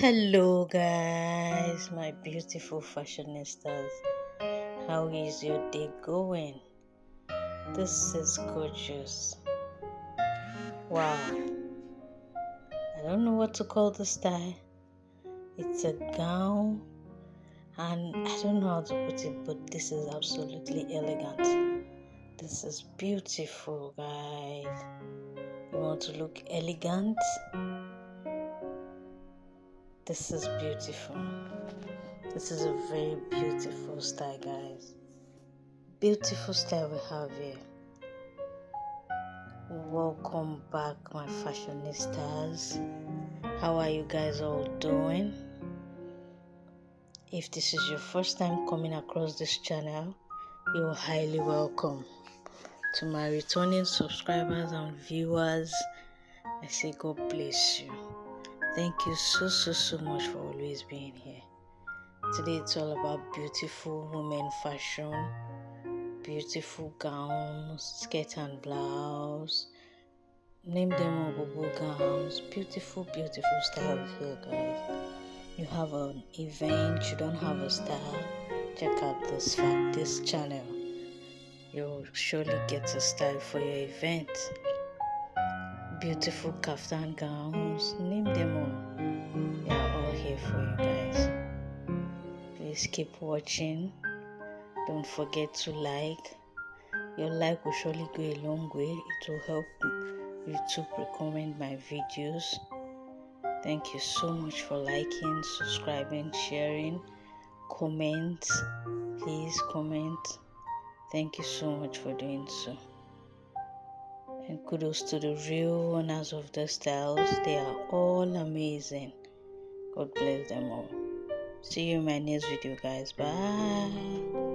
Hello, guys, my beautiful fashionistas. How is your day going? This is gorgeous. Wow. I don't know what to call this style. It's a gown, and I don't know how to put it, but this is absolutely elegant. This is beautiful, guys. You want to look elegant? This is beautiful. This is a very beautiful style, guys. Beautiful style we have here. Welcome back, my fashionistas. How are you guys all doing? If this is your first time coming across this channel, you're highly welcome. To my returning subscribers and viewers, I say God bless you. Thank you so, so, so much for always being here. Today it's all about beautiful women fashion, beautiful gowns, skirt and blouse. Name them all bobo gowns. Beautiful, beautiful style here, guys. You have an event, you don't have a style. Check out this fact, this channel. You'll surely get a style for your event beautiful kaftan gowns, name them all. They are all here for you guys. Please keep watching. Don't forget to like. Your like will surely go a long way. It will help YouTube recommend my videos. Thank you so much for liking, subscribing, sharing, comment. Please comment. Thank you so much for doing so. And kudos to the real owners of the styles. They are all amazing. God bless them all. See you in my next video, guys. Bye.